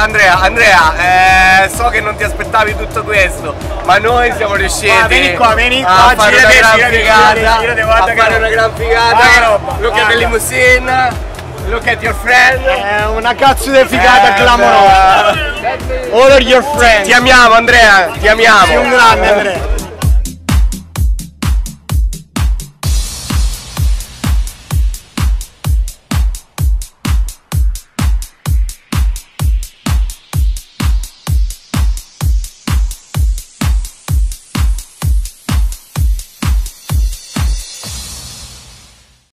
Andrea, Andrea, eh, so che non ti aspettavi tutto questo, ma noi siamo riusciti Ma vieni qua, vieni qua, a fare girate, una gran girati, figata, girate, girate, guarda a fare una gran figata. Look at the limousine, look at your friend. È una cazzo di figata Eh, clamorosa. beh. All of your friend. Ti amiamo Andrea, ti amiamo. Sei un grande Andrea.